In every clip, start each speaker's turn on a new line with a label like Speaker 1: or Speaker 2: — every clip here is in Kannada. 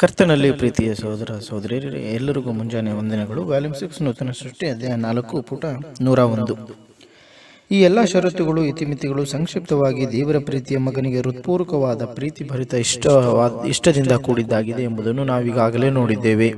Speaker 1: ಕರ್ತನಲ್ಲಿ ಪ್ರೀತಿಯ ಸಹೋದರ ಸಹೋದರಿಯರೇ, ಎಲ್ಲರಿಗೂ ಮುಂಜಾನೆ ವಂದನೆಗಳು. ವ್ಯಾಲ್ಯೂಮ್ ಸಿಕ್ಸ್ ನೂತನ ಸೃಷ್ಟಿ, ಅಧ್ಯಾಯ ನಾಲ್ಕು, ಪುಟ ನೂರ ಒಂದು. ಈ ಎಲ್ಲ ಷರತ್ತುಗಳು, ಇತಿಮಿತಿಗಳು ಸಂಕ್ಷಿಪ್ತವಾಗಿ ದೇವರ ಪ್ರೀತಿಯ ಮಗನಿಗೆ ಹೃತ್ಪೂರ್ವಕವಾದ ಪ್ರೀತಿ ಭರಿತ ಇಷ್ಟವಾದ ಇಷ್ಟದಿಂದ ಕೂಡಿದ್ದಾಗಿದೆ ಎಂಬುದನ್ನು ನಾವೀಗಾಗಲೇ ನೋಡಿದ್ದೇವೆ.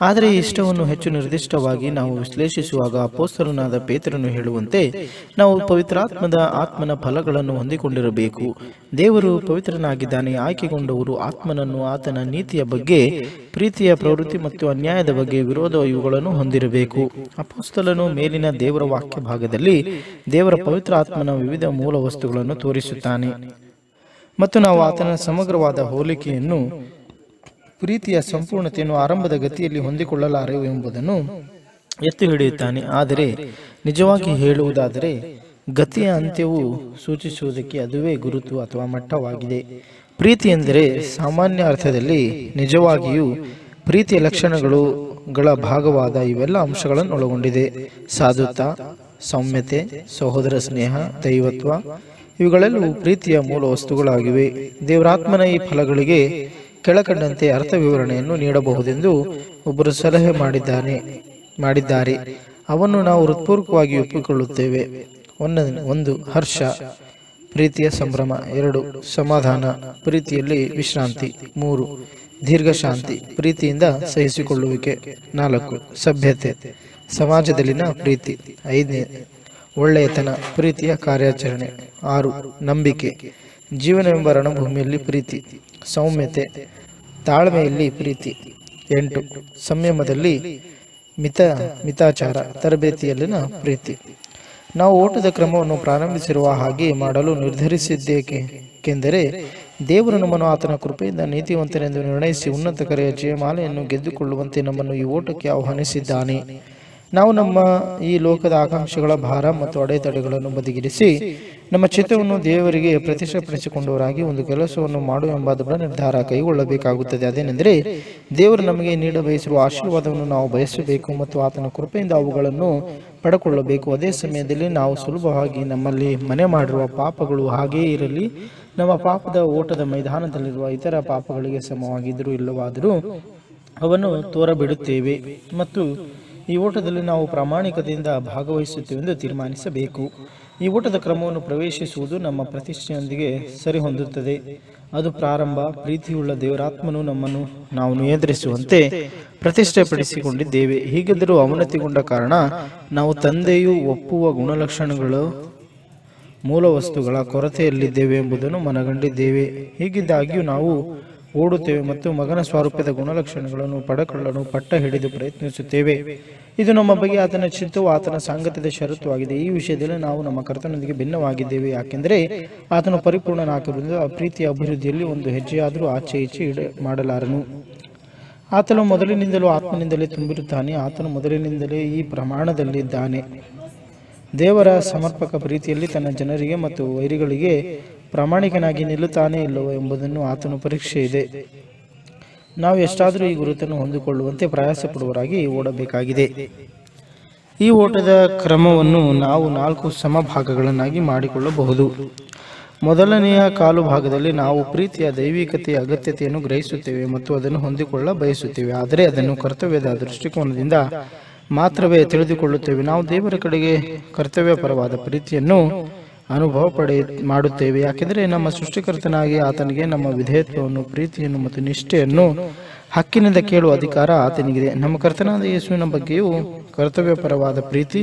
Speaker 1: ಆದರೆ ಇಷ್ಟವನ್ನು ಹೆಚ್ಚು ನಿರ್ದಿಷ್ಟವಾಗಿ ನಾವು ವಿಶ್ಲೇಷಿಸುವಾಗ ಅಪೋಸ್ತರನಾದ ಪೇತ್ರನು ಹೇಳುವಂತೆ ನಾವು ಪವಿತ್ರಾತ್ಮದ ಆತ್ಮನ ಫಲಗಳನ್ನು ಹೊಂದಿಕೊಂಡಿರಬೇಕು. ದೇವರು ಪವಿತ್ರನಾಗಿದ್ದಾನೆ, ಆಯ್ಕೆಗೊಂಡವರು ಆತ್ಮನನ್ನು ಆತನ ನೀತಿಯ ಬಗ್ಗೆ, ಪ್ರೀತಿಯ ಪ್ರವೃತ್ತಿ ಮತ್ತು ಅನ್ಯಾಯದ ಬಗ್ಗೆ ವಿರೋಧ ಇವುಗಳನ್ನು ಹೊಂದಿರಬೇಕು. ಅಪೋಸ್ತಲನು ಮೇಲಿನ ದೇವರ ವಾಕ್ಯ ಭಾಗದಲ್ಲಿ ದೇವರ ಪವಿತ್ರ ಆತ್ಮನ ವಿವಿಧ ಮೂಲ ವಸ್ತುಗಳನ್ನು ತೋರಿಸುತ್ತಾನೆ. ಮತ್ತು ನಾವು ಆತನ ಸಮಗ್ರವಾದ ಹೋಲಿಕೆಯನ್ನು ಪ್ರೀತಿಯ ಸಂಪೂರ್ಣತೆಯನ್ನು ಆರಂಭದ ಗತಿಯಲ್ಲಿ ಹೊಂದಿಕೊಳ್ಳಲಾರೆವು ಎಂಬುದನ್ನು ಎತ್ತಿ ಹಿಡಿಯುತ್ತಾನೆ. ಆದರೆ ನಿಜವಾಗಿ ಹೇಳುವುದಾದರೆ, ಗತಿಯ ಅಂತ್ಯವು ಸೂಚಿಸುವುದಕ್ಕೆ ಅದುವೇ ಗುರುತು ಅಥವಾ ಮಟ್ಟವಾಗಿದೆ. ಪ್ರೀತಿ ಎಂದರೆ ಸಾಮಾನ್ಯ ಅರ್ಥದಲ್ಲಿ ನಿಜವಾಗಿಯೂ ಪ್ರೀತಿಯ ಲಕ್ಷಣಗಳುಗಳ ಭಾಗವಾದ ಇವೆಲ್ಲ ಅಂಶಗಳನ್ನು ಒಳಗೊಂಡಿದೆ ಸಾಧುತ, ಸೌಮ್ಯತೆ, ಸಹೋದರ ಸ್ನೇಹ, ದೈವತ್ವ, ಇವುಗಳೆಲ್ಲವೂ ಪ್ರೀತಿಯ ಮೂಲ ವಸ್ತುಗಳಾಗಿವೆ. ದೇವರಾತ್ಮನ ಈ ಫಲಗಳಿಗೆ ಕೆಳಕಂಡಂತೆ ಅರ್ಥ ವಿವರಣೆಯನ್ನು ನೀಡಬಹುದೆಂದು ಒಬ್ಬರು ಸಲಹೆ ಮಾಡಿದ್ದಾನೆ, ಮಾಡಿದ್ದಾರೆ. ಅವನ್ನು ನಾವು ಹೃತ್ಪೂರ್ವಕವಾಗಿ ಒಪ್ಪಿಕೊಳ್ಳುತ್ತೇವೆ. ಒಂದು ಒಂದು, ಹರ್ಷ, ಪ್ರೀತಿಯ ಸಂಭ್ರಮ. ಎರಡು, ಸಮಾಧಾನ, ಪ್ರೀತಿಯಲ್ಲಿ ವಿಶ್ರಾಂತಿ. ಮೂರು ದೀರ್ಘ ಶಾಂತಿ ಪ್ರೀತಿಯಿಂದ ಸಹಿಸಿಕೊಳ್ಳುವಿಕೆ. ನಾಲ್ಕು, ಸಭ್ಯತೆ, ಸಮಾಜದಲ್ಲಿನ ಪ್ರೀತಿ. ಐದನೇ, ಒಳ್ಳೆಯತನ, ಪ್ರೀತಿಯ ಕಾರ್ಯಾಚರಣೆ. ಆರು, ನಂಬಿಕೆ, ಜೀವನವೆಂಬ ರಣಭೂಮಿಯಲ್ಲಿ ಪ್ರೀತಿ. ಸೌಮ್ಯತೆ, ತಾಳ್ಮೆಯಲ್ಲಿ ಪ್ರೀತಿ. ಎಂಟು, ಸಂಯಮದಲ್ಲಿ ಮಿತ, ಮಿತಾಚಾರ, ತರಬೇತಿಯಲ್ಲಿನ ಪ್ರೀತಿ. ನಾವು ಓಟದ ಕ್ರಮವನ್ನು ಪ್ರಾರಂಭಿಸಿರುವ ಹಾಗೆ ಮಾಡಲು ನಿರ್ಧರಿಸಿದ್ದೇಕೆ ಏಕೆಂದರೆ ದೇವರು ನಮ್ಮನ್ನು ಆತನ ಕೃಪೆಯಿಂದ ನೀತಿವಂತನೆಂದು ನಿರ್ಣಯಿಸಿ ಉನ್ನತ ಕರೆಯ ಜಯಮಾಲೆಯನ್ನು ಗೆದ್ದುಕೊಳ್ಳುವಂತೆ ನಮ್ಮನ್ನು ಈ ಓಟಕ್ಕೆ ಆಹ್ವಾನಿಸಿದ್ದಾನೆ. ನಾವು ನಮ್ಮ ಈ ಲೋಕದ ಆಕಾಂಕ್ಷೆಗಳ ಭಾರ ಮತ್ತು ಅಡೆತಡೆಗಳನ್ನು ಬದಿಗಿರಿಸಿ ನಮ್ಮ ಚಿತ್ತವನ್ನು ದೇವರಿಗೆ ಪ್ರತಿಷ್ಠಪಡಿಸಿಕೊಂಡವರಾಗಿ ಒಂದು ಕೆಲಸವನ್ನು ಮಾಡು ಎಂಬ ದೃಢ ನಿರ್ಧಾರ ಕೈಗೊಳ್ಳಬೇಕಾಗುತ್ತದೆ. ಅದೇನೆಂದರೆ ದೇವರು ನಮಗೆ ನೀಡ ಬಯಸಿರುವ ಆಶೀರ್ವಾದವನ್ನು ನಾವು ಬಯಸಬೇಕು ಮತ್ತು ಆತನ ಕೃಪೆಯಿಂದ ಅವುಗಳನ್ನು ಪಡೆಕೊಳ್ಳಬೇಕು. ಅದೇ ಸಮಯದಲ್ಲಿ ನಾವು ಸುಲಭವಾಗಿ ನಮ್ಮಲ್ಲಿ ಮನೆ ಮಾಡಿರುವ ಪಾಪಗಳು ಹಾಗೆಯೇ ಇರಲಿ, ನಮ್ಮ ಪಾಪದ ಓಟದ ಮೈದಾನದಲ್ಲಿರುವ ಇತರ ಪಾಪಗಳಿಗೆ ಸಮವಾಗಿದ್ದರೂ ಇಲ್ಲವಾದರೂ ಅವನ್ನು ತೋರಬಿಡುತ್ತೇವೆ ಮತ್ತು ಈ ಓಟದಲ್ಲಿ ನಾವು ಪ್ರಾಮಾಣಿಕತೆಯಿಂದ ಭಾಗವಹಿಸುತ್ತೇವೆಂದು ತೀರ್ಮಾನಿಸಬೇಕು. ಈ ಓಟದ ಕ್ರಮವನ್ನು ಪ್ರವೇಶಿಸುವುದು ನಮ್ಮ ಪ್ರತಿಷ್ಠೆಯೊಂದಿಗೆ ಸರಿಹೊಂದುತ್ತದೆ. ಅದು ಪ್ರಾರಂಭ, ಪ್ರೀತಿಯುಳ್ಳ ದೇವರಾತ್ಮನು ನಮ್ಮನ್ನು ನಾವು ನಿಯಂತ್ರಿಸುವಂತೆ ಪ್ರತಿಷ್ಠೆಪಡಿಸಿಕೊಂಡಿದ್ದೇವೆ. ಹೀಗಿದ್ದರೂ ಅವನತಿಗೊಂಡ ಕಾರಣ, ನಾವು ತಂದೆಯು ಒಪ್ಪುವ ಗುಣಲಕ್ಷಣಗಳು ಮೂಲ ವಸ್ತುಗಳ ಕೊರತೆಯಲ್ಲಿದ್ದೇವೆ ಎಂಬುದನ್ನು ಮನಗಂಡಿದ್ದೇವೆ. ಹೀಗಿದ್ದಾಗಿಯೂ ನಾವು ಓಡುತ್ತೇವೆ ಮತ್ತು ಮಗನ ಸ್ವರೂಪದ ಗುಣಲಕ್ಷಣಗಳನ್ನು ಪಡೆಕೊಳ್ಳಲು ಪಟ್ಟ ಹಿಡಿದು ಪ್ರಯತ್ನಿಸುತ್ತೇವೆ. ಇದು ನಮ್ಮ ಬಗ್ಗೆ ಆತನ ಚಿತ್ತವು, ಆತನ ಸಾಂಗತ್ಯದ ಷರತ್ತು ಆಗಿದೆ ಈ ವಿಷಯದಲ್ಲಿ ನಾವು ನಮ್ಮ ಕರ್ತನೊಂದಿಗೆ ಭಿನ್ನವಾಗಿದ್ದೇವೆ. ಯಾಕೆಂದರೆ ಆತನು ಪರಿಪೂರ್ಣನಾಗಿರುವುದು ಆ ಪ್ರೀತಿಯ ಅಭಿವೃದ್ಧಿಯಲ್ಲಿ ಒಂದು ಹೆಜ್ಜೆಯಾದರೂ ಆಚೆ ಈಚೆ ಇಡ ಮಾಡಲಾರನು. ಆತನು ಮೊದಲಿನಿಂದಲೂ ಆತ್ಮನಿಂದಲೇ ತುಂಬಿರುತ್ತಾನೆ. ಆತನು ಮೊದಲಿನಿಂದಲೇ ಈ ಪ್ರಮಾಣದಲ್ಲಿದ್ದಾನೆ. ದೇವರ ಸಮರ್ಪಕ ಪ್ರೀತಿಯಲ್ಲಿ ತನ್ನ ಜನರಿಗೆ ಮತ್ತು ವೈರಿಗಳಿಗೆ ಪ್ರಾಮಾಣಿಕನಾಗಿ ನಿಲ್ಲುತ್ತಾನೆ ಇಲ್ಲವೋ ಎಂಬುದನ್ನು ಆತನು ಪರೀಕ್ಷೆ ಇದೆ. ನಾವು ಎಷ್ಟಾದರೂ ಈ ಗುರುತನ್ನು ಹೊಂದಿಕೊಳ್ಳುವಂತೆ ಪ್ರಯಾಸ ಪಡುವರಾಗಿ ಓಡಬೇಕಾಗಿದೆ. ಈ ಓಟದ ಕ್ರಮವನ್ನು ನಾವು ನಾಲ್ಕು ಸಮಭಾಗಗಳನ್ನಾಗಿ ಮಾಡಿಕೊಳ್ಳಬಹುದು. ಮೊದಲನೆಯ ಕಾಲು ಭಾಗದಲ್ಲಿ ನಾವು ಪ್ರೀತಿಯ ದೈವಿಕತೆಯ ಅಗತ್ಯತೆಯನ್ನು ಗ್ರಹಿಸುತ್ತೇವೆ ಮತ್ತು ಅದನ್ನು ಹೊಂದಿಕೊಳ್ಳ ಬಯಸುತ್ತೇವೆ. ಆದರೆ ಅದನ್ನು ಕರ್ತವ್ಯದ ದೃಷ್ಟಿಕೋನದಿಂದ ಮಾತ್ರವೇ ತಿಳಿದುಕೊಳ್ಳುತ್ತೇವೆ. ನಾವು ದೇವರ ಕಡೆಗೆ ಕರ್ತವ್ಯಪರವಾದ ಪ್ರೀತಿಯನ್ನು ಅನುಭವ ಪಡೆ ಮಾಡುತ್ತೇವೆ. ಯಾಕೆಂದರೆ ನಮ್ಮ ಸೃಷ್ಟಿಕರ್ತನಾಗಿ ಆತನಿಗೆ ನಮ್ಮ ವಿಧೇಯತ್ವವನ್ನು, ಪ್ರೀತಿಯನ್ನು ಮತ್ತು ನಿಷ್ಠೆಯನ್ನು ಹಕ್ಕಿನಿಂದ ಕೇಳುವ ಅಧಿಕಾರ ಆತನಿಗಿದೆ. ನಮ್ಮ ಕರ್ತನಾದ ಯೇಸುವಿನ ಬಗ್ಗೆಯೂ ಕರ್ತವ್ಯಪರವಾದ ಪ್ರೀತಿ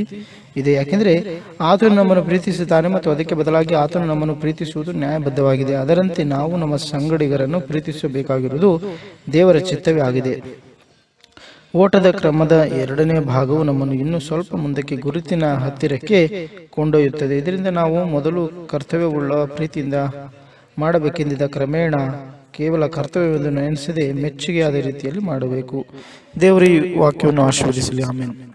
Speaker 1: ಇದೆ. ಯಾಕೆಂದರೆ ಆತನು ನಮ್ಮನ್ನು ಪ್ರೀತಿಸುತ್ತಾನೆ ಮತ್ತು ಅದಕ್ಕೆ ಬದಲಾಗಿ ಆತನು ನಮ್ಮನ್ನು ಪ್ರೀತಿಸುವುದು ನ್ಯಾಯಬದ್ಧವಾಗಿದೆ. ಅದರಂತೆ ನಾವು ನಮ್ಮ ಸಂಗಡಿಗರನ್ನು ಪ್ರೀತಿಸಬೇಕಾಗಿರುವುದು ದೇವರ ಚಿತ್ತವೇ ಆಗಿದೆ. ಓಟದ ಕ್ರಮದ ಎರಡನೇ ಭಾಗವು ನಮ್ಮನ್ನು ಇನ್ನೂ ಸ್ವಲ್ಪ ಮುಂದಕ್ಕೆ ಗುರುತಿನ ಹತ್ತಿರಕ್ಕೆ ಕೊಂಡೊಯ್ಯುತ್ತದೆ. ಇದರಿಂದ ನಾವು ಮೊದಲು ಕರ್ತವ್ಯವುಳ್ಳ ಪ್ರೀತಿಯಿಂದ ಮಾಡಬೇಕೆಂದಿದ್ದ ಕ್ರಮೇಣ ಕೇವಲ ಕರ್ತವ್ಯವೆಂದು ನೆನೆಸದೆ ಮೆಚ್ಚುಗೆಯಾದ ರೀತಿಯಲ್ಲಿ ಮಾಡಬೇಕು. ದೇವರ ಈ ವಾಕ್ಯವನ್ನು ಆಶೀರ್ವದಿಸಲಿ. ಆಮೇಲೆ